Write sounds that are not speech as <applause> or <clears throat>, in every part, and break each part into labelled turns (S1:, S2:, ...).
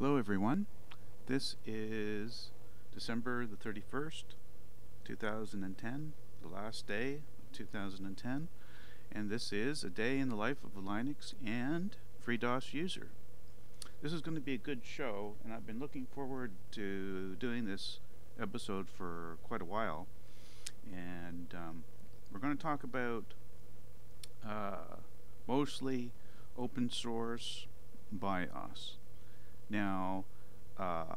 S1: Hello everyone. This is December the 31st, 2010, the last day of 2010, and this is a day in the life of a Linux and FreeDOS user. This is going to be a good show, and I've been looking forward to doing this episode for quite a while, and um, we're going to talk about uh, mostly open source BIOS. Now, uh,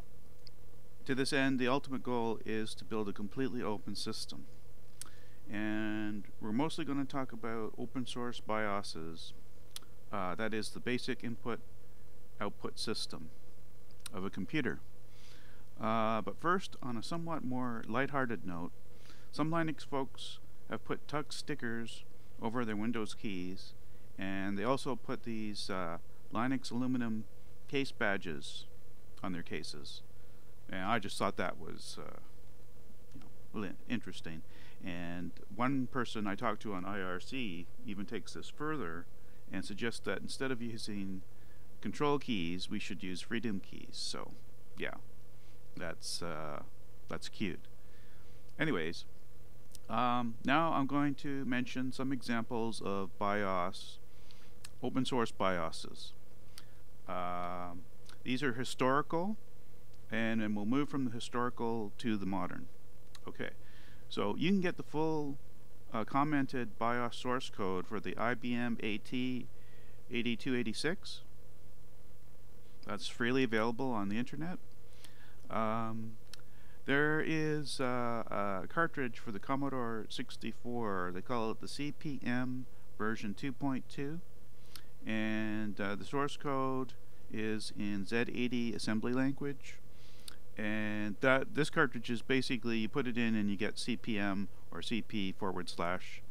S1: to this end, the ultimate goal is to build a completely open system. And we're mostly going to talk about open source BIOSes. Uh, that is the basic input output system of a computer. Uh, but first, on a somewhat more lighthearted note, some Linux folks have put tux stickers over their Windows keys, and they also put these uh, Linux aluminum case badges on their cases. And I just thought that was uh, you know, really interesting. And one person I talked to on IRC even takes this further and suggests that instead of using control keys, we should use freedom keys. So, yeah, that's uh, that's cute. Anyways, um, now I'm going to mention some examples of BIOS, open source BIOSes. Um, these are historical, and then we'll move from the historical to the modern. Okay, so you can get the full uh, commented BIOS source code for the IBM AT 8286. That's freely available on the internet. Um, there is uh, a cartridge for the Commodore 64. They call it the CP/M version 2.2 and uh, the source code is in Z80 assembly language. And that this cartridge is basically you put it in and you get CP/M or CP forward slash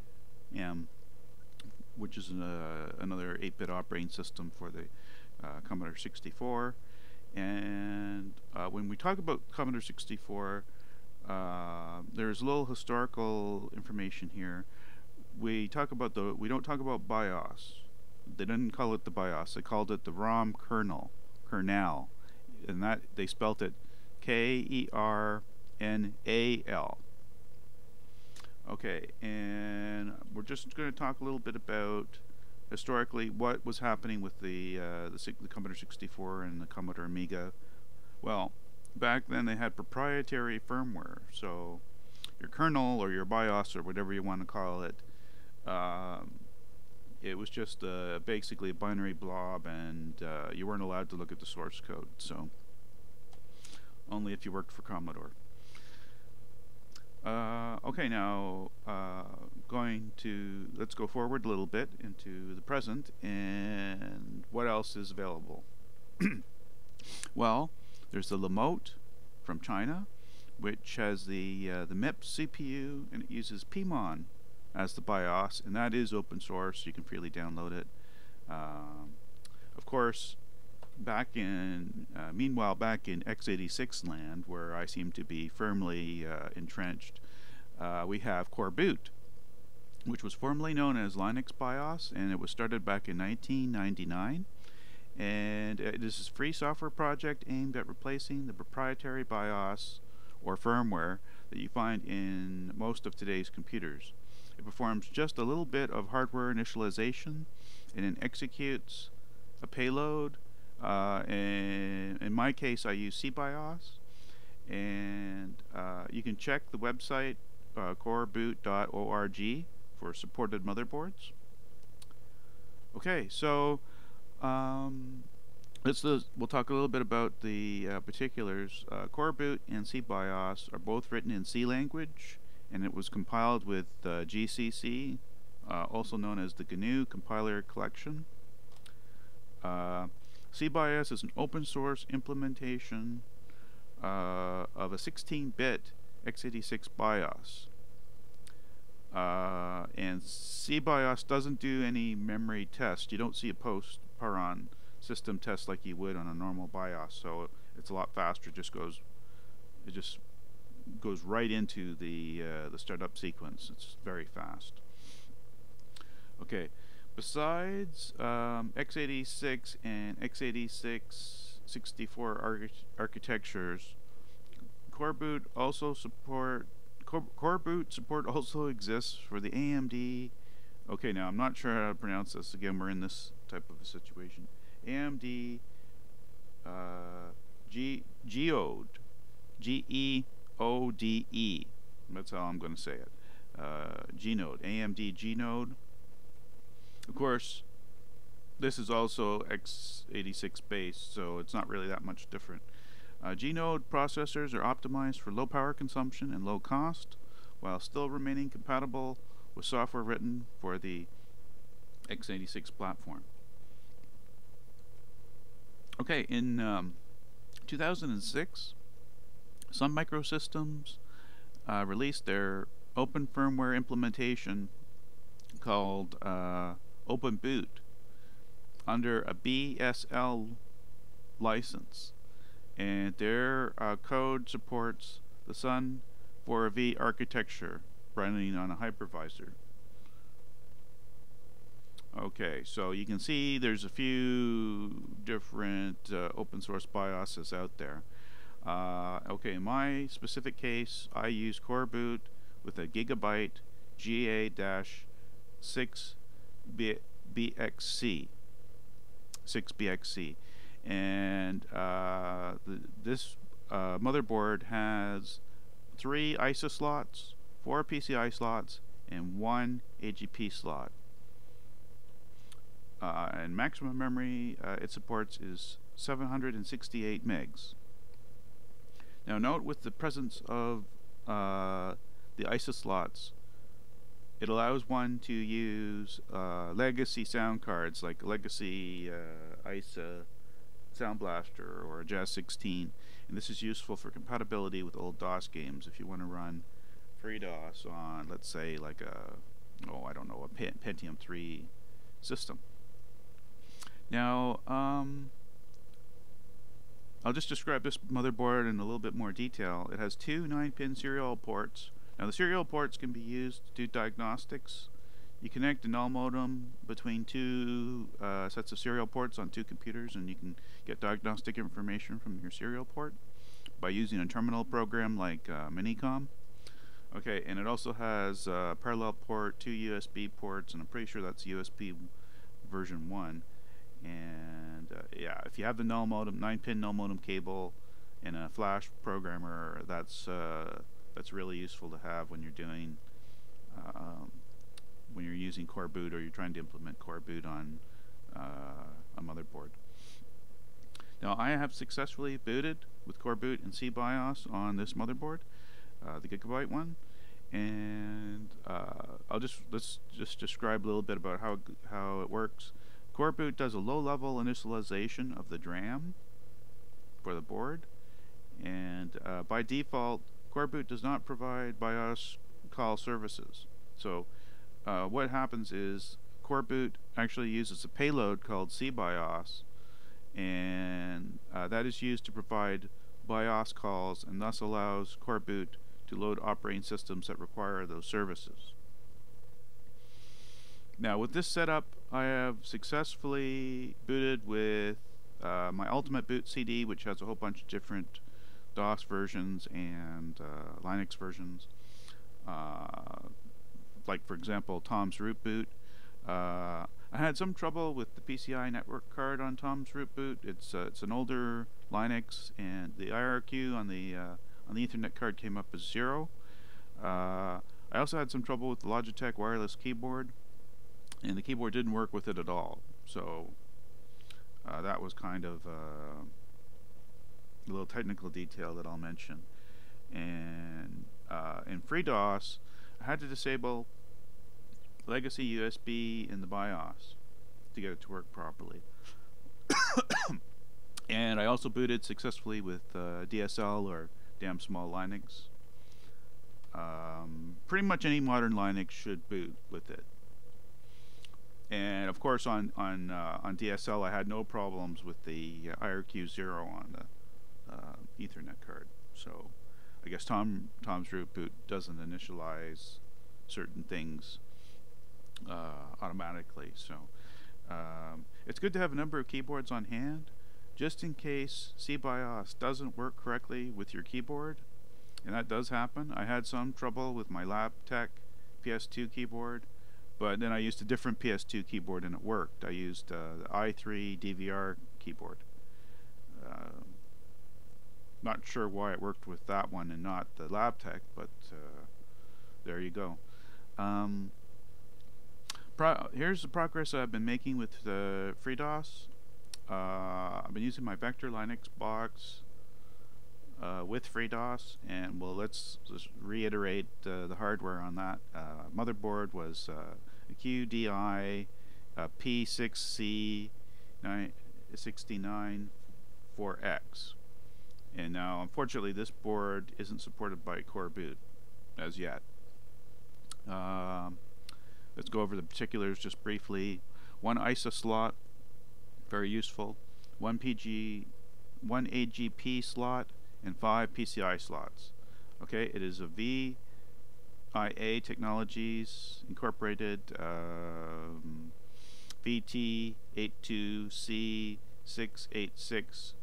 S1: M which is uh, another 8-bit operating system for the uh, Commodore 64 and uh, when we talk about Commodore 64 uh, there's a little historical information here. We talk about the we don't talk about BIOS they didn't call it the BIOS. They called it the ROM kernel, kernel, and that they spelt it K-E-R-N-A-L. Okay, and we're just going to talk a little bit about historically what was happening with the, uh, the, the Commodore 64 and the Commodore Amiga. Well, back then they had proprietary firmware, so your kernel or your BIOS or whatever you want to call it. Um, it was just uh, basically a binary blob, and uh, you weren't allowed to look at the source code. So only if you worked for Commodore. Uh, okay, now uh, going to let's go forward a little bit into the present, and what else is available? <clears throat> well, there's the Lemote from China, which has the uh, the MIPS CPU, and it uses PMON as the BIOS, and that is open source. You can freely download it. Um, of course, back in uh, meanwhile back in x86 land, where I seem to be firmly uh, entrenched, uh, we have Coreboot, which was formerly known as Linux BIOS, and it was started back in 1999. And uh, this is a free software project aimed at replacing the proprietary BIOS or firmware that you find in most of today's computers. It performs just a little bit of hardware initialization and it executes a payload. Uh, and in my case, I use SeaBIOS. And uh, you can check the website uh, coreboot.org for supported motherboards. Okay, so um, let's we'll talk a little bit about the uh, particulars. Uh, Coreboot and SeaBIOS are both written in C language and it was compiled with uh, GCC, uh, also known as the GNU Compiler Collection. Uh, SeaBIOS is an open source implementation uh, of a 16-bit x86 BIOS. Uh, and SeaBIOS doesn't do any memory test. You don't see a post paron system test like you would on a normal BIOS, so it's a lot faster. It just goes, it just goes right into the uh, the startup sequence. It's very fast. Okay, besides um, x86 and x86 x64 arch architectures. Coreboot also support Core, Coreboot support <laughs> also exists for the AMD. Okay, now I'm not sure how to pronounce this. Again, we're in this type of a situation. AMD uh, G Geode, G E O D E. That's how I'm going to say it. Uh, Genode, AMD Genode. Of course, this is also x86 based, so it's not really that much different. Uh, Genode processors are optimized for low power consumption and low cost, while still remaining compatible with software written for the x86 platform. Okay, in um, 2006, Sun Microsystems uh, released their open firmware implementation called uh, Open Boot under a BSL license and their uh, code supports the Sun 4V architecture running on a hypervisor. Okay, so you can see there's a few different uh, open source BIOSes out there. Uh, okay, in my specific case, I use Coreboot with a Gigabyte GA-6BXC. 6BXC and uh, the, this uh, motherboard has three ISA slots, four PCI slots, and one AGP slot. Uh, and maximum memory uh, it supports is 768 megs. Now note with the presence of uh, the ISA slots, it allows one to use uh, legacy sound cards like legacy ISA Sound Blaster or a Jazz 16 and this is useful for compatibility with old DOS games. If you want to run FreeDOS on let's say like a oh I don't know a Pentium 3 system. Now um, I'll just describe this motherboard in a little bit more detail it has two 9-pin serial ports now the serial ports can be used to do diagnostics you connect a null modem between two uh, sets of serial ports on two computers and you can get diagnostic information from your serial port by using a terminal program like uh, Minicom. Okay, and it also has a parallel port, two USB ports, and I'm pretty sure that's USB version 1. And uh, yeah, if you have the null modem, 9-pin null modem cable, and a flash programmer, that's uh, that's really useful to have when you're doing um, when you're using Coreboot or you're trying to implement Coreboot on uh, a motherboard. Now I have successfully booted with Coreboot and SeaBIOS on this motherboard, uh, the Gigabyte one, and uh, I'll just let's just describe a little bit about how how it works. Coreboot does a low-level initialization of the DRAM for the board, and uh, by default, Coreboot does not provide BIOS call services. So uh, what happens is Coreboot actually uses a payload called SeaBIOS and uh, that is used to provide BIOS calls and thus allows Coreboot to load operating systems that require those services. Now with this setup I have successfully booted with uh, my Ultimate Boot CD which has a whole bunch of different DOS versions and uh, Linux versions. Uh, like for example Tom's Root Boot. Uh, I had some trouble with the PCI network card on Tom's Root Boot. It's uh, it's an older Linux, and the IRQ on the uh, on the Ethernet card came up as zero. I also had some trouble with the Logitech wireless keyboard, and the keyboard didn't work with it at all. So uh, that was kind of uh, a little technical detail that I'll mention. And in FreeDOS, I had to disable legacy USB in the BIOS to get it to work properly. <coughs> and I also booted successfully with uh, DSL or damn small Linux. Um, pretty much any modern Linux should boot with it. And of course, on on uh, on DSL, I had no problems with the uh, IRQ zero on the uh, Ethernet card. So I guess Tom Tom's root boot doesn't initialize certain things uh, automatically. So um, it's good to have a number of keyboards on hand just in case SeaBIOS doesn't work correctly with your keyboard, and that does happen. I had some trouble with my Labtec PS2 keyboard, but then I used a different PS2 keyboard and it worked. I used uh, the i3 DVR keyboard. Uh, not sure why it worked with that one and not the Labtec, but uh, there you go. Um, here's the progress I've been making with the FreeDOS. Uh, I've been using my Vector Linux box uh, with FreeDOS, and well, let's just reiterate uh, the hardware on that. Uh, motherboard was uh, QDI P6C 69 4X. And now, unfortunately, this board isn't supported by Coreboot as yet. Um, let's go over the particulars just briefly. One ISA slot, very useful. One PG, one AGP slot, and five PCI slots. Okay, it is a VIA Technologies Incorporated um, VT82C686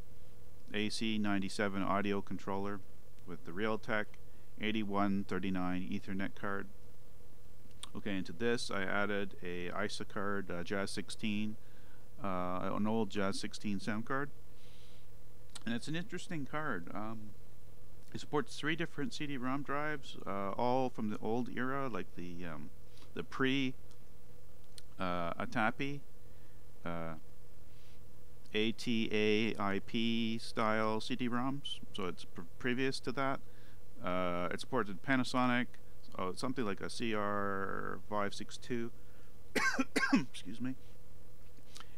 S1: AC97 audio controller with the Realtek 8139 Ethernet card. Okay, into this I added a ISA card, uh, Jazz 16, uh, an old Jazz 16 sound card. And it's an interesting card. Um, it supports three different CD-ROM drives, uh, all from the old era, like the um, the pre uh, ATAPI, uh, ATAIP style CD-ROMs. So it's pr previous to that. Uh, it supported Panasonic, uh, something like a CR562. <coughs> Excuse me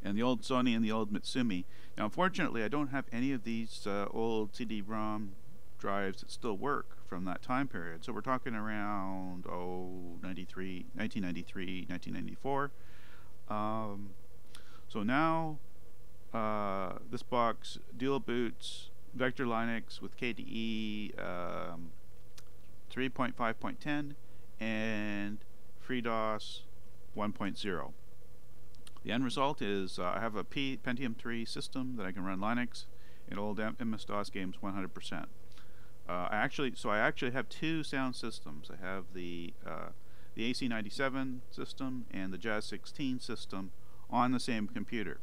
S1: and the old Sony and the old Mitsumi. Now, unfortunately, I don't have any of these uh, old CD-ROM drives that still work from that time period. So we're talking around oh 93, 1993, 1994. Um, so now uh, this box dual boots Vector Linux with KDE um, 3.5.10 and FreeDOS 1.0. The end result is uh, I have a P Pentium 3 system that I can run Linux and old MS-DOS games 100%. Uh, I actually, so I actually have two sound systems. I have the uh, the AC97 system and the Jazz 16 system on the same computer.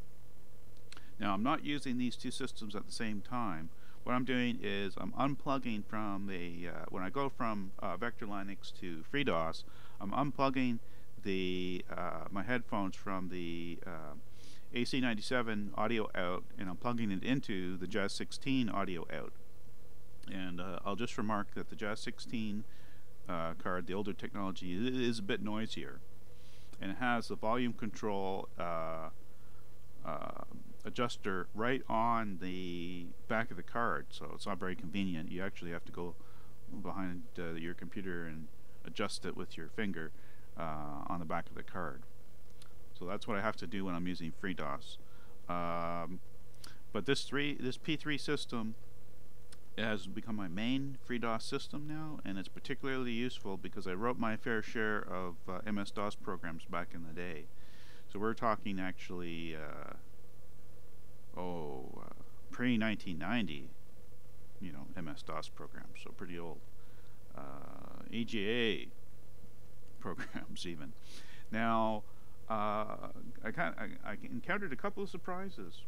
S1: Now I'm not using these two systems at the same time. What I'm doing is I'm unplugging from the uh, when I go from uh, Vector Linux to FreeDOS, I'm unplugging the uh, my headphones from the uh, AC97 audio out and I'm plugging it into the Jazz 16 audio out. And uh, I'll just remark that the Jazz 16 uh, card, the older technology, is a bit noisier. And it has the volume control uh, uh, adjuster right on the back of the card, so it's not very convenient. You actually have to go behind your computer and adjust it with your finger uh, on the back of the card. So that's what I have to do when I'm using FreeDOS. Um, but this three, this P3 system has become my main FreeDOS system now, and it's particularly useful because I wrote my fair share of uh, MS-DOS programs back in the day. So we're talking actually, uh, oh, uh, pre-1990, you know, MS-DOS programs, so pretty old. Uh, EGA <laughs> programs <laughs> even. Now, uh, I, I, I, encountered a couple of surprises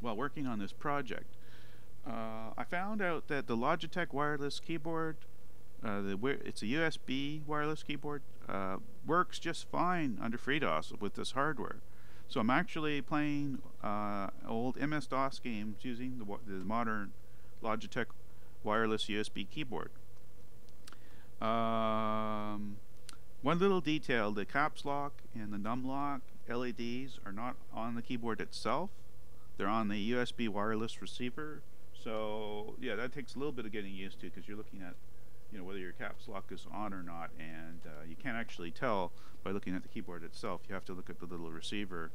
S1: while working on this project. Uh, I found out that the Logitech wireless keyboard, uh, the it's a USB wireless keyboard, uh, works just fine under FreeDOS with this hardware. So I'm actually playing uh, old MS-DOS games using the, the modern Logitech wireless USB keyboard. Um, one little detail, the caps lock and the num lock LEDs are not on the keyboard itself. They're on the USB wireless receiver. So yeah, that takes a little bit of getting used to because you're looking at you know whether your caps lock is on or not and uh, you can't actually tell by looking at the keyboard itself. You have to look at the little receiver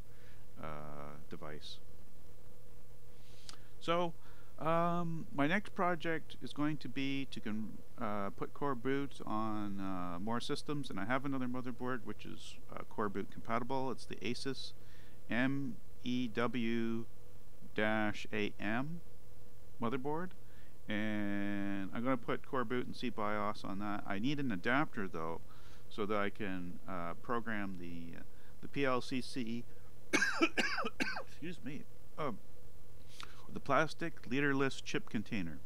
S1: uh, device. So um, my next project is going to be to uh, put Coreboot on uh, more systems, and I have another motherboard which is uh, Coreboot compatible. It's the Asus MEW AM motherboard and I'm going to put Coreboot and SeaBIOS on that. I need an adapter though so that I can uh, program the uh, the PLCC <coughs> excuse me um, the plastic leaderless chip container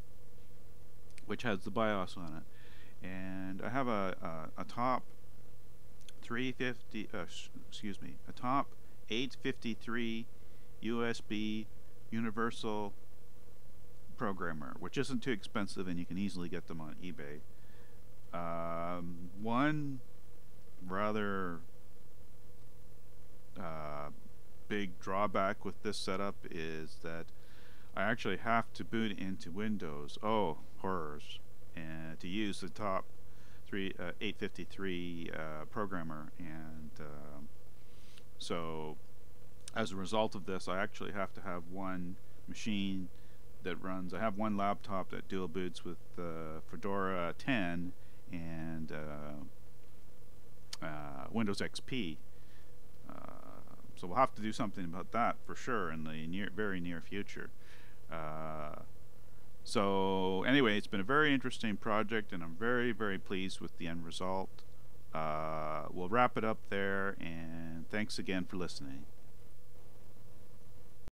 S1: which has the BIOS on it and I have a, a, a top 350 uh, excuse me a top 853 USB universal programmer, which isn't too expensive and you can easily get them on eBay. Um, one rather uh, big drawback with this setup is that I actually have to boot into Windows. Oh, horrors! And to use the top three uh, 853 uh, programmer, and um, so as a result of this, I actually have to have one machine that runs. I have one laptop that dual boots with uh, Fedora 10 and uh, uh, Windows XP. Uh, so we'll have to do something about that for sure in the near, very near future. Uh, so anyway, it's been a very interesting project, and I'm very, very pleased with the end result. We'll wrap it up there, and thanks again for listening.